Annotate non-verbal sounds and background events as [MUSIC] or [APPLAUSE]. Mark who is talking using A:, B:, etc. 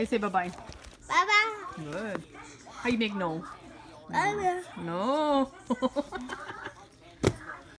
A: How you say bye-bye?
B: Bye-bye.
A: Good. How you make no?
B: Bye-bye.
A: No. [LAUGHS]